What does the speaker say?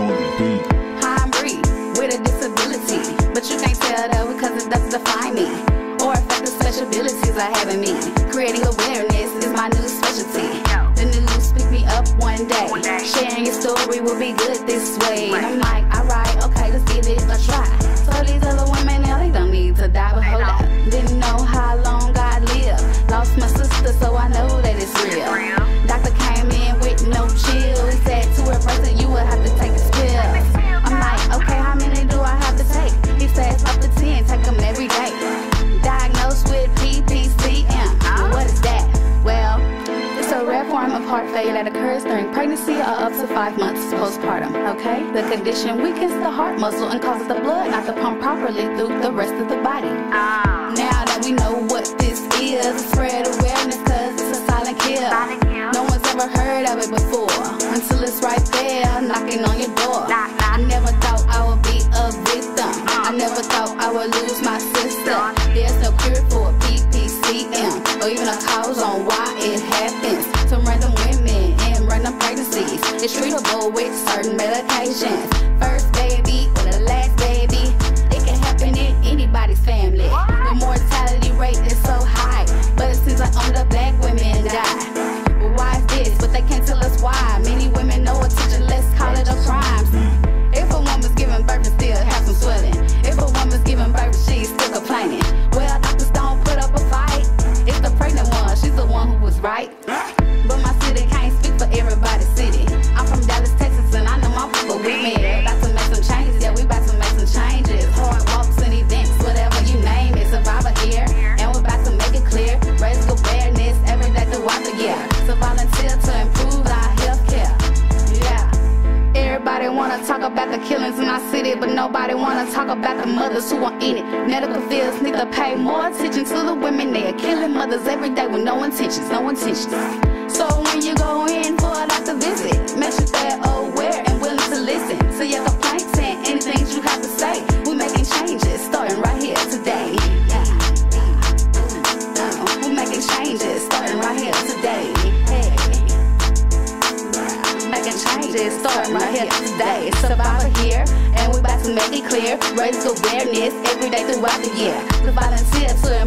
Texas on the beat. Hi, I'm Bree, with a disability. But you can't tell that because it doesn't define me. Or affect the special abilities I have in me. Creating awareness is my new specialty. The news pick me up one day. Sharing your story will be good this way. And I'm like, alright, okay, let's give it a try. So these other women now, they don't form of heart failure that occurs during pregnancy or up to five months postpartum. Okay? The condition weakens the heart muscle and causes the blood not to pump properly through the rest of the body. Ah. Now that we know what this is, spread awareness cause it's a silent kill. No one's ever heard of it before until it's right there knocking on your door. I It's treatable with certain medications. First the killings in our city, but nobody wanna talk about the mothers who are in it. Medical fields need to pay more attention to the women. They are killing mothers every day with no intentions, no intentions. So when you go in for a doctor visit, make sure they're aware and willing to listen to your complaints and anything you have to say. We're making changes, starting right here today. Yeah. We're making changes, starting right here today. Survivor here, and we're about to make it clear. Raise awareness every day throughout the year. To volunteer to